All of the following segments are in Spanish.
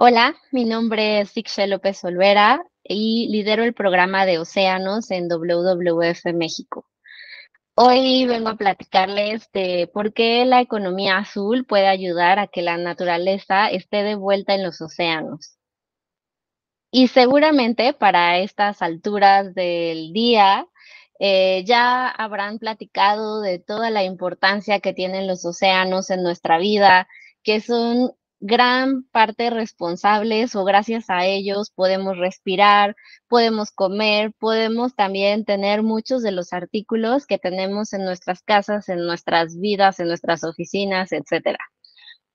Hola, mi nombre es Ixche López Olvera y lidero el programa de océanos en WWF México. Hoy vengo a platicarles de por qué la economía azul puede ayudar a que la naturaleza esté de vuelta en los océanos. Y seguramente para estas alturas del día eh, ya habrán platicado de toda la importancia que tienen los océanos en nuestra vida, que son gran parte responsables o gracias a ellos podemos respirar, podemos comer, podemos también tener muchos de los artículos que tenemos en nuestras casas, en nuestras vidas, en nuestras oficinas, etcétera.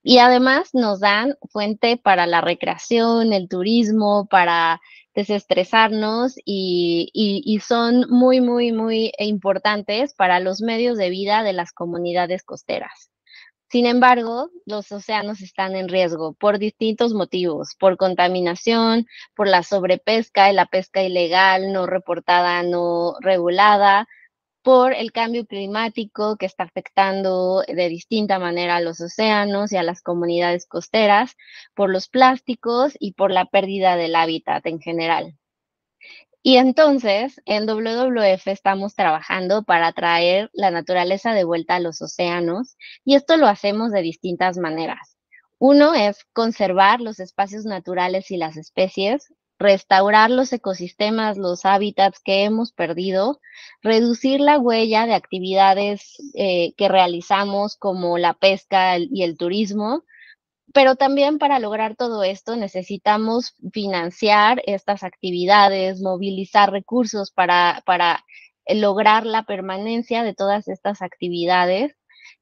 Y además nos dan fuente para la recreación, el turismo, para desestresarnos y, y, son muy, muy, muy importantes para los medios de vida de las comunidades costeras. Sin embargo, los océanos están en riesgo por distintos motivos, por contaminación, por la sobrepesca y la pesca ilegal, no reportada, no regulada, por el cambio climático que está afectando de distinta manera a los océanos y a las comunidades costeras, por los plásticos y por la pérdida del hábitat en general. Y entonces, en WWF estamos trabajando para traer la naturaleza de vuelta a los océanos y esto lo hacemos de distintas maneras. Uno es conservar los espacios naturales y las especies, restaurar los ecosistemas, los hábitats que hemos perdido, reducir la huella de actividades eh, que realizamos como la pesca y el turismo, pero también para lograr todo esto necesitamos financiar estas actividades, movilizar recursos para, para lograr la permanencia de todas estas actividades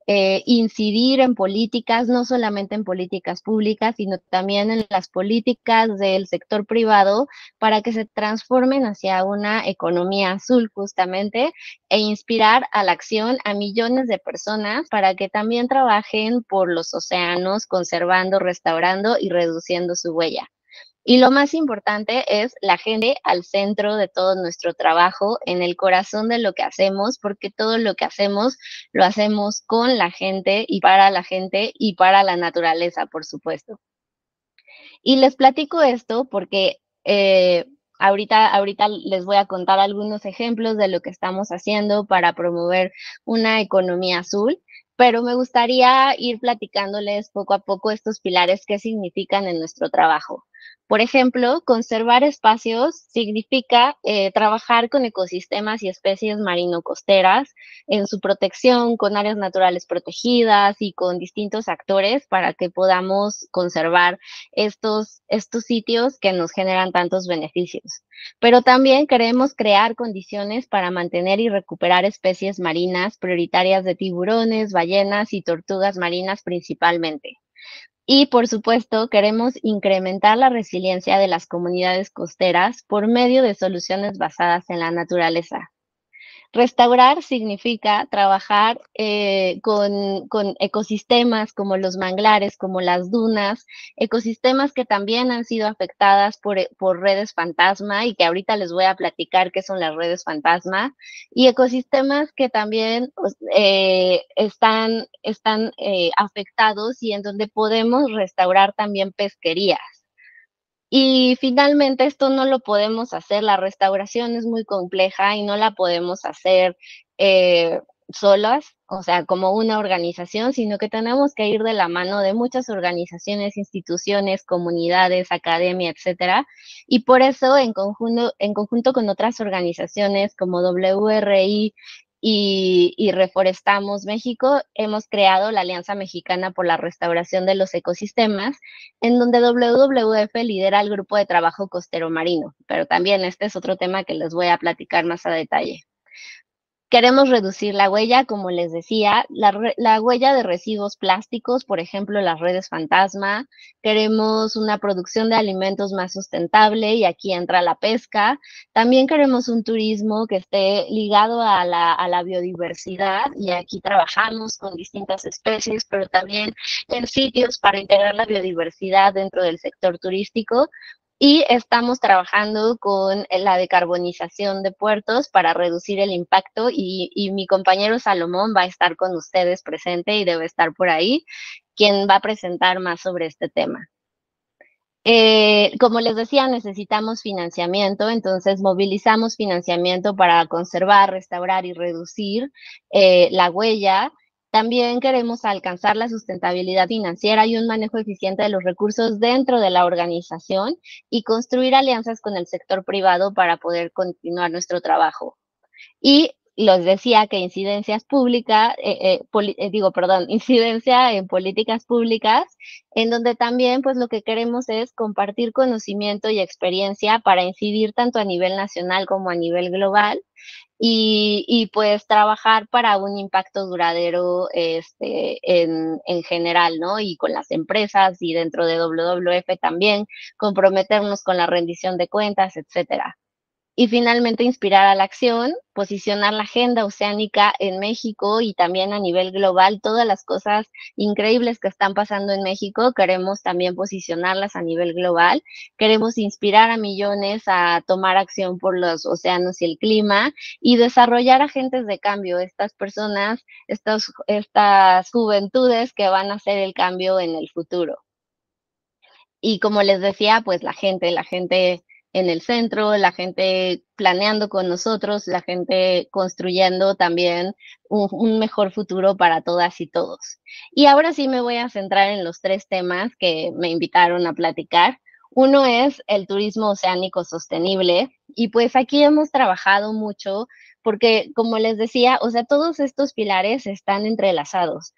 eh, incidir en políticas, no solamente en políticas públicas, sino también en las políticas del sector privado para que se transformen hacia una economía azul justamente e inspirar a la acción a millones de personas para que también trabajen por los océanos, conservando, restaurando y reduciendo su huella. Y lo más importante es la gente al centro de todo nuestro trabajo, en el corazón de lo que hacemos, porque todo lo que hacemos lo hacemos con la gente y para la gente y para la naturaleza, por supuesto. Y les platico esto porque eh, ahorita, ahorita les voy a contar algunos ejemplos de lo que estamos haciendo para promover una economía azul pero me gustaría ir platicándoles poco a poco estos pilares que significan en nuestro trabajo. Por ejemplo, conservar espacios significa eh, trabajar con ecosistemas y especies marino-costeras en su protección, con áreas naturales protegidas y con distintos actores para que podamos conservar estos, estos sitios que nos generan tantos beneficios. Pero también queremos crear condiciones para mantener y recuperar especies marinas prioritarias de tiburones, ballenas y tortugas marinas principalmente. Y por supuesto, queremos incrementar la resiliencia de las comunidades costeras por medio de soluciones basadas en la naturaleza. Restaurar significa trabajar eh, con, ecosistemas como los manglares, como las dunas, ecosistemas que también han sido afectadas por, eh, redes fantasma y que ahorita les voy a platicar qué son las redes fantasma, y ecosistemas que también eh, están, están afectados y en donde podemos restaurar también pesquerías. Y finalmente esto no lo podemos hacer, la restauración es muy compleja y no la podemos hacer eh, solas, o sea, como una organización, sino que tenemos que ir de la mano de muchas organizaciones, instituciones, comunidades, academia, etcétera. Y por eso, en conjunto, en conjunto con otras organizaciones como WRI y, Reforestamos México, hemos creado la Alianza Mexicana por la Restauración de los Ecosistemas, en donde WWF lidera el grupo de trabajo costero marino, pero también este es otro tema que les voy a platicar más a detalle. Queremos reducir la huella, como les decía, la, huella de residuos plásticos, por ejemplo, las redes fantasma. Queremos una producción de alimentos más sustentable y aquí entra la pesca. También queremos un turismo que esté ligado a la, biodiversidad y aquí trabajamos con distintas especies, pero también en sitios para integrar la biodiversidad dentro del sector turístico, y estamos trabajando con la decarbonización de puertos para reducir el impacto y, mi compañero Salomón va a estar con ustedes presente y debe estar por ahí, quien va a presentar más sobre este tema. Eh, como les decía, necesitamos financiamiento, entonces movilizamos financiamiento para conservar, restaurar y reducir eh, la huella. También queremos alcanzar la sustentabilidad financiera y un manejo eficiente de los recursos dentro de la organización y construir alianzas con el sector privado para poder continuar nuestro trabajo. Y les decía que incidencias públicas, eh, eh, eh, digo, perdón, incidencia en políticas públicas, en donde también pues lo que queremos es compartir conocimiento y experiencia para incidir tanto a nivel nacional como a nivel global y, y pues trabajar para un impacto duradero este, en, en general, ¿no? Y con las empresas y dentro de WWF también comprometernos con la rendición de cuentas, etcétera. Y finalmente inspirar a la acción, posicionar la agenda oceánica en México y también a nivel global, todas las cosas increíbles que están pasando en México, queremos también posicionarlas a nivel global, queremos inspirar a millones a tomar acción por los océanos y el clima y desarrollar agentes de cambio, estas personas, estas, estas juventudes que van a hacer el cambio en el futuro. Y como les decía, pues la gente, la gente en el centro, la gente planeando con nosotros, la gente construyendo también un, mejor futuro para todas y todos. Y ahora sí me voy a centrar en los tres temas que me invitaron a platicar. Uno es el turismo oceánico sostenible y pues aquí hemos trabajado mucho porque, como les decía, o sea, todos estos pilares están entrelazados.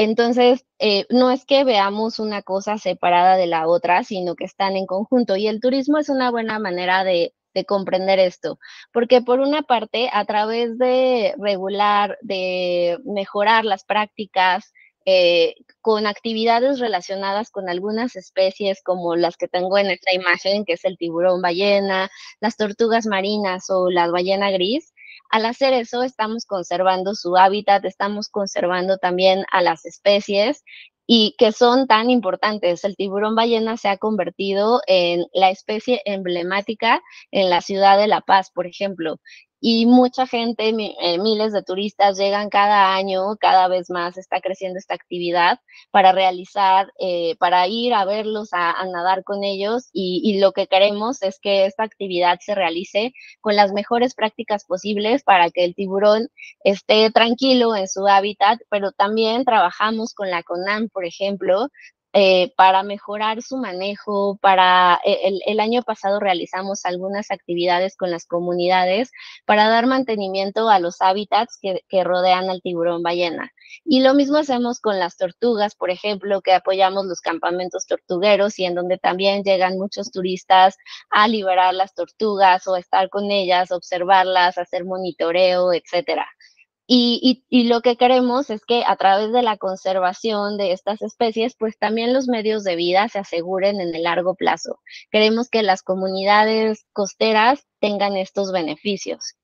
Entonces, eh, no es que veamos una cosa separada de la otra, sino que están en conjunto. Y el turismo es una buena manera de, comprender esto, porque por una parte, a través de regular, de mejorar las prácticas, eh, con actividades relacionadas con algunas especies como las que tengo en esta imagen, que es el tiburón ballena, las tortugas marinas o la ballena gris, al hacer eso, estamos conservando su hábitat, estamos conservando también a las especies y que son tan importantes. El tiburón ballena se ha convertido en la especie emblemática en la ciudad de La Paz, por ejemplo, y mucha gente, eh, miles de turistas llegan cada año, cada vez más está creciendo esta actividad para realizar, eh, para ir a verlos, a, nadar con ellos y, y, lo que queremos es que esta actividad se realice con las mejores prácticas posibles para que el tiburón esté tranquilo en su hábitat, pero también trabajamos con la CONAM, por ejemplo, eh, para mejorar su manejo, para e, el, año pasado realizamos algunas actividades con las comunidades para dar mantenimiento a los hábitats que, rodean al tiburón ballena. Y lo mismo hacemos con las tortugas, por ejemplo, que apoyamos los campamentos tortugueros y en donde también llegan muchos turistas a liberar las tortugas o estar con ellas, observarlas, hacer monitoreo, etcétera. Y, lo que queremos es que a través de la conservación de estas especies, pues también los medios de vida se aseguren en el largo plazo. Queremos que las comunidades costeras tengan estos beneficios.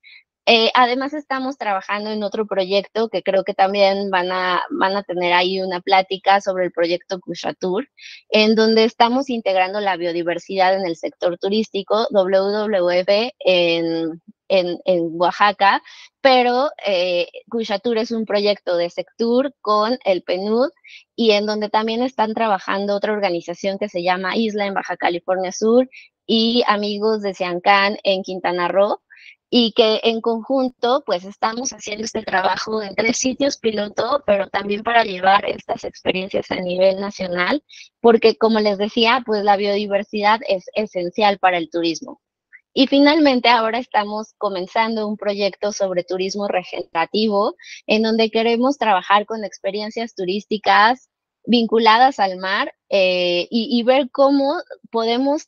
Eh, además, estamos trabajando en otro proyecto que creo que también van a, van a tener ahí una plática sobre el proyecto Kushatur, en donde estamos integrando la biodiversidad en el sector turístico, WWF en, en, Oaxaca, pero eh, es un proyecto de sector con el PNUD y en donde también están trabajando otra organización que se llama Isla en Baja California Sur y amigos de Ciancán en Quintana Roo y que en conjunto pues estamos haciendo este trabajo en tres sitios piloto, pero también para llevar estas experiencias a nivel nacional, porque como les decía, pues la biodiversidad es esencial para el turismo. Y finalmente ahora estamos comenzando un proyecto sobre turismo regenerativo, en donde queremos trabajar con experiencias turísticas vinculadas al mar eh, y, ver cómo podemos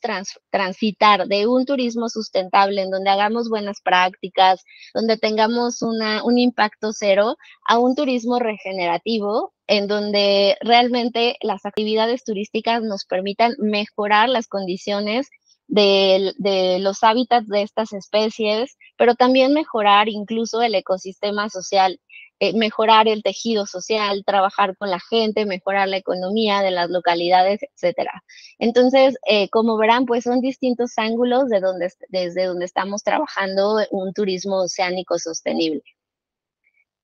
transitar de un turismo sustentable en donde hagamos buenas prácticas, donde tengamos un impacto cero, a un turismo regenerativo en donde realmente las actividades turísticas nos permitan mejorar las condiciones de, los hábitats de estas especies, pero también mejorar incluso el ecosistema social, eh, mejorar el tejido social, trabajar con la gente, mejorar la economía de las localidades, etcétera. Entonces, eh, como verán, pues son distintos ángulos de donde, desde donde estamos trabajando un turismo oceánico sostenible.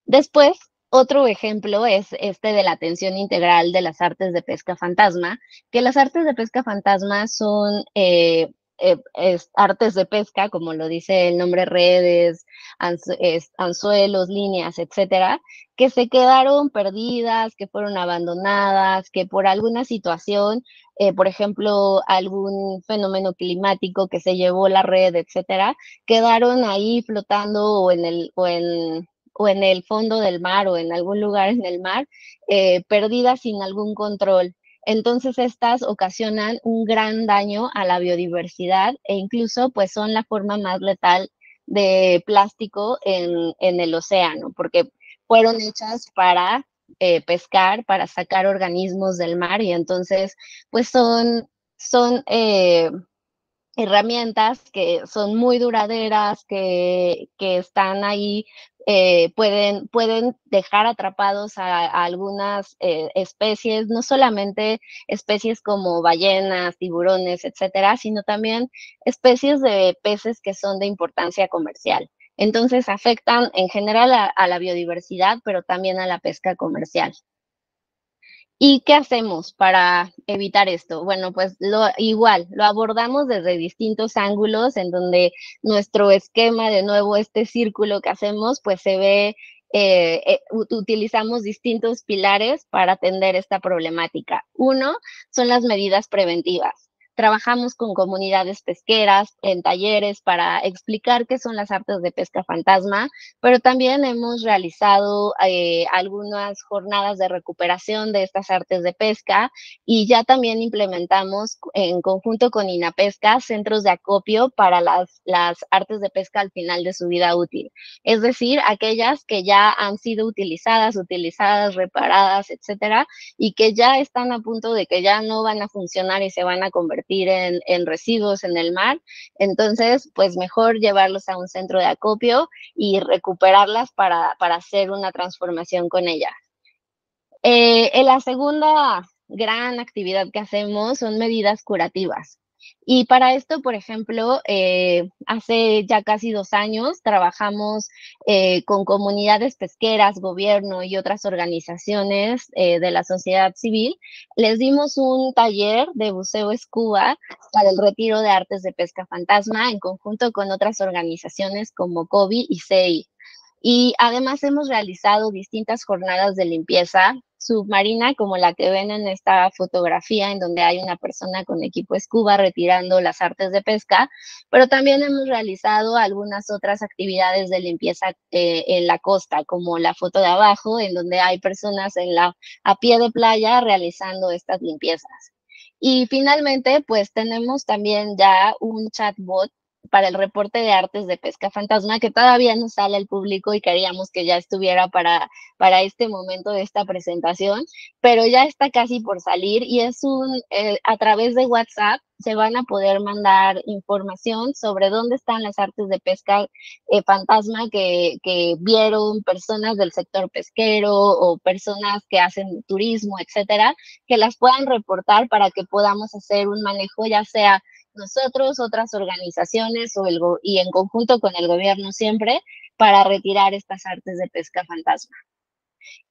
Después, otro ejemplo es este de la atención integral de las artes de pesca fantasma, que las artes de pesca fantasma son eh, eh, artes de pesca, como lo dice el nombre, redes, anzuelos, líneas, etcétera, que se quedaron perdidas, que fueron abandonadas, que por alguna situación, eh, por ejemplo, algún fenómeno climático que se llevó la red, etcétera, quedaron ahí flotando o en el, o en, o en el fondo del mar o en algún lugar en el mar, eh, perdidas sin algún control. Entonces estas ocasionan un gran daño a la biodiversidad e incluso pues son la forma más letal de plástico en, el océano, porque fueron hechas para eh, pescar, para sacar organismos del mar y entonces pues son, son eh, herramientas que son muy duraderas, que, que están ahí eh, pueden, pueden dejar atrapados a, algunas eh, especies, no solamente especies como ballenas, tiburones, etcétera, sino también especies de peces que son de importancia comercial. Entonces afectan en general a la biodiversidad, pero también a la pesca comercial. ¿Y qué hacemos para evitar esto? Bueno, pues lo igual, lo abordamos desde distintos ángulos en donde nuestro esquema, de nuevo, este círculo que hacemos, pues se ve, eh, eh, utilizamos distintos pilares para atender esta problemática. Uno son las medidas preventivas. Trabajamos con comunidades pesqueras en talleres para explicar qué son las artes de pesca fantasma, pero también hemos realizado eh, algunas jornadas de recuperación de estas artes de pesca y ya también implementamos en conjunto con INAPESCA centros de acopio para las, las artes de pesca al final de su vida útil. Es decir, aquellas que ya han sido utilizadas, utilizadas, reparadas, etcétera, y que ya están a punto de que ya no van a funcionar y se van a convertir en, residuos en el mar. Entonces, pues mejor llevarlos a un centro de acopio y recuperarlas para, hacer una transformación con ellas. Eh, la segunda gran actividad que hacemos son medidas curativas. Y para esto, por ejemplo, eh, hace ya casi dos años trabajamos eh, con comunidades pesqueras, gobierno y otras organizaciones eh, de la sociedad civil. Les dimos un taller de buceo escuba para el retiro de artes de pesca fantasma en conjunto con otras organizaciones como COBI y CEI. Y además hemos realizado distintas jornadas de limpieza submarina, como la que ven en esta fotografía, en donde hay una persona con equipo escuba retirando las artes de pesca, pero también hemos realizado algunas otras actividades de limpieza eh, en la costa, como la foto de abajo, en donde hay personas en la, a pie de playa realizando estas limpiezas. Y finalmente, pues tenemos también ya un chatbot para el reporte de artes de pesca fantasma que todavía no sale al público y queríamos que ya estuviera para, para este momento de esta presentación, pero ya está casi por salir y es un, eh, a través de WhatsApp se van a poder mandar información sobre dónde están las artes de pesca eh, fantasma que, que, vieron personas del sector pesquero o personas que hacen turismo, etcétera, que las puedan reportar para que podamos hacer un manejo ya sea nosotros, otras organizaciones o el y en conjunto con el gobierno siempre para retirar estas artes de pesca fantasma.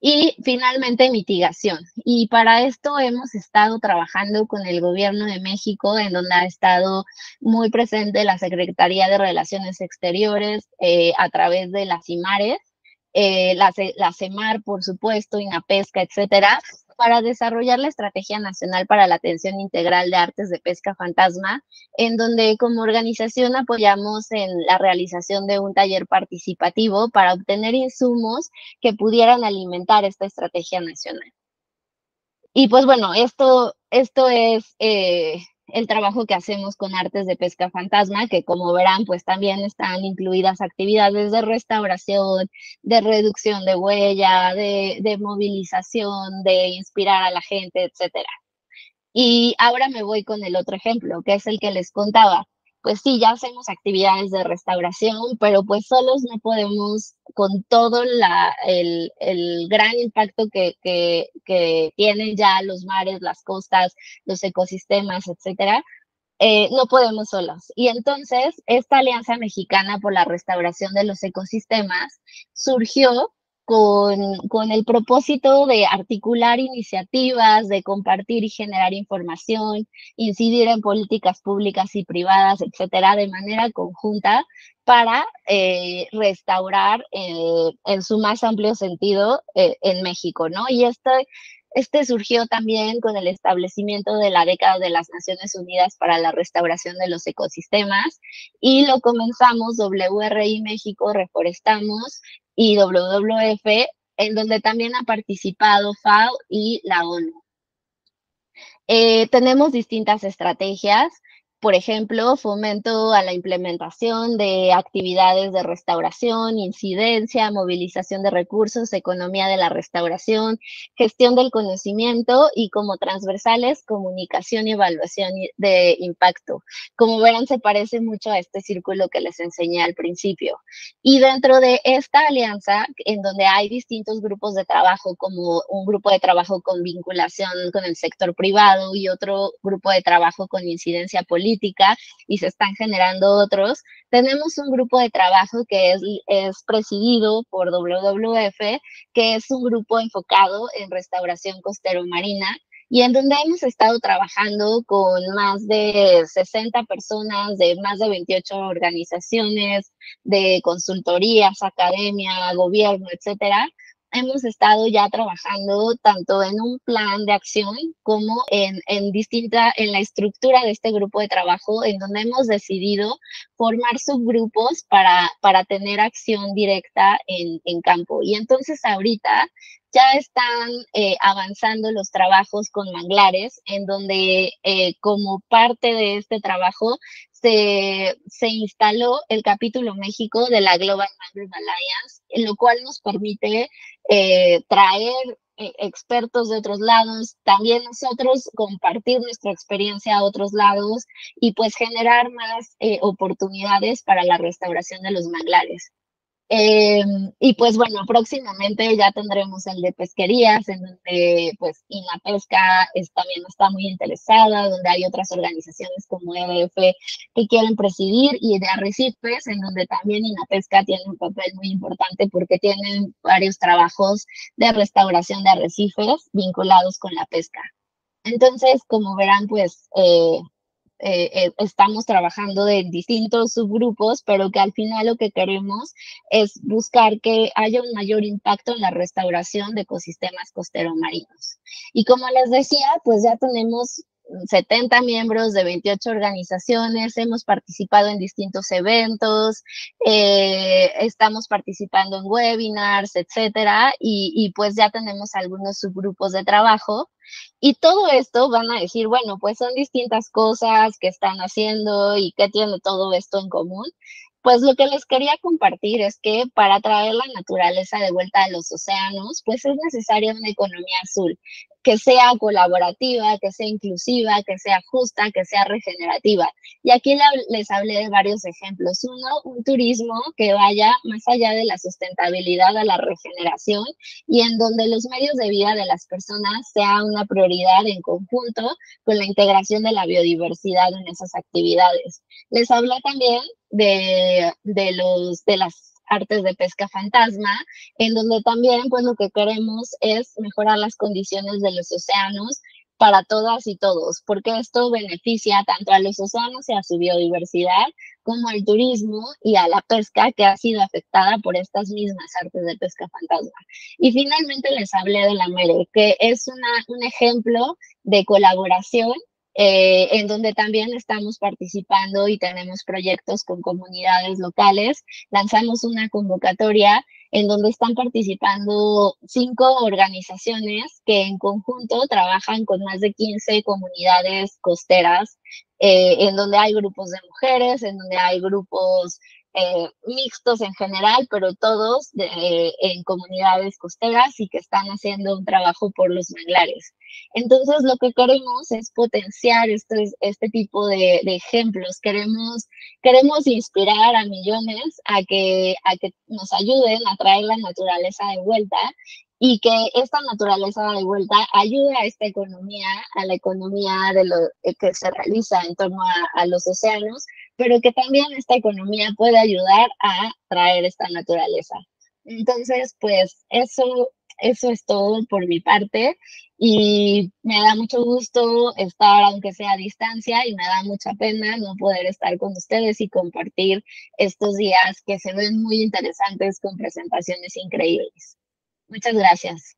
Y finalmente, mitigación. Y para esto hemos estado trabajando con el gobierno de México, en donde ha estado muy presente la Secretaría de Relaciones Exteriores eh, a través de las IMARES, eh, la, la CEMAR, por supuesto, INAPESCA, etcétera, para desarrollar la Estrategia Nacional para la Atención Integral de Artes de Pesca Fantasma, en donde como organización apoyamos en la realización de un taller participativo para obtener insumos que pudieran alimentar esta estrategia nacional. Y pues bueno, esto, esto es eh, el trabajo que hacemos con artes de pesca fantasma, que como verán, pues también están incluidas actividades de restauración, de reducción de huella, de, movilización, de inspirar a la gente, etcétera. Y ahora me voy con el otro ejemplo, que es el que les contaba pues sí, ya hacemos actividades de restauración, pero pues solos no podemos con todo el, el, gran impacto que, que, que, tienen ya los mares, las costas, los ecosistemas, etcétera, eh, no podemos solos. Y entonces esta Alianza Mexicana por la Restauración de los Ecosistemas surgió con, con, el propósito de articular iniciativas, de compartir y generar información, incidir en políticas públicas y privadas, etcétera, de manera conjunta para eh, restaurar eh, en su más amplio sentido eh, en México, ¿no? Y este, este surgió también con el establecimiento de la década de las Naciones Unidas para la restauración de los ecosistemas y lo comenzamos WRI México, Reforestamos y WWF, en donde también ha participado FAO y la ONU. tenemos distintas estrategias por ejemplo, fomento a la implementación de actividades de restauración, incidencia, movilización de recursos, economía de la restauración, gestión del conocimiento y como transversales, comunicación y evaluación de impacto. Como verán, se parece mucho a este círculo que les enseñé al principio. Y dentro de esta alianza, en donde hay distintos grupos de trabajo, como un grupo de trabajo con vinculación con el sector privado y otro grupo de trabajo con incidencia política, y se están generando otros. Tenemos un grupo de trabajo que es, es presidido por WWF, que es un grupo enfocado en restauración costero marina y en donde hemos estado trabajando con más de 60 personas de más de 28 organizaciones, de consultorías, academia, gobierno, etcétera, hemos estado ya trabajando tanto en un plan de acción como en, en, distinta, en la estructura de este grupo de trabajo, en donde hemos decidido formar subgrupos para, para tener acción directa en, en campo. Y entonces ahorita ya están eh, avanzando los trabajos con manglares, en donde eh, como parte de este trabajo se, se, instaló el capítulo México de la Global Mangrove Alliance, lo cual nos permite eh, traer expertos de otros lados, también nosotros compartir nuestra experiencia a otros lados y pues generar más oportunidades para la restauración de los manglares. Em, y pues bueno, próximamente ya tendremos el de pesquerías, en donde pues Inapesca es, también está muy interesada, donde hay otras organizaciones como EDF que quieren presidir, y de arrecifes, en donde también Inapesca tiene un papel muy importante porque tienen varios trabajos de restauración de arrecifes vinculados con la pesca. Entonces, como verán, pues eh, eh, eh, estamos trabajando en distintos subgrupos, pero que al final lo que queremos es buscar que haya un mayor impacto en la restauración de ecosistemas costeros marinos. Y como les decía, pues ya tenemos 70 miembros de 28 organizaciones, hemos participado en distintos eventos, eh, estamos participando en webinars, etcétera, y, y, pues ya tenemos algunos subgrupos de trabajo y todo esto van a decir, bueno, pues son distintas cosas que están haciendo y que tiene todo esto en común. Pues lo que les quería compartir es que para traer la naturaleza de vuelta a los océanos, pues es necesaria una economía azul que sea colaborativa, que sea inclusiva, que sea justa, que sea regenerativa. Y aquí les hablé de varios ejemplos. Uno, un turismo que vaya más allá de la sustentabilidad a la regeneración y en donde los medios de vida de las personas sea una prioridad en conjunto con la integración de la biodiversidad en esas actividades. Les hablé también de, de, los, de las artes de pesca fantasma, en donde también pues lo que queremos es mejorar las condiciones de los océanos para todas y todos, porque esto beneficia tanto a los océanos y a su biodiversidad, como al turismo y a la pesca que ha sido afectada por estas mismas artes de pesca fantasma. Y finalmente les hablé de la MERE, que es una, un ejemplo de colaboración eh, en donde también estamos participando y tenemos proyectos con comunidades locales. Lanzamos una convocatoria en donde están participando cinco organizaciones que en conjunto trabajan con más de 15 comunidades costeras, eh, en donde hay grupos de mujeres, en donde hay grupos eh, mixtos en general, pero todos en comunidades costeras y que están haciendo un trabajo por los manglares. Entonces, lo que queremos es potenciar este, este tipo de, de, ejemplos. Queremos, queremos inspirar a millones a que, a que nos ayuden a traer la naturaleza de vuelta y que esta naturaleza de vuelta ayude a esta economía, a la economía de lo eh, que se realiza en torno a, los océanos, pero que también esta economía puede ayudar a traer esta naturaleza. Entonces, pues eso, eso es todo por mi parte y me da mucho gusto estar, aunque sea a distancia, y me da mucha pena no poder estar con ustedes y compartir estos días que se ven muy interesantes con presentaciones increíbles. Muchas gracias.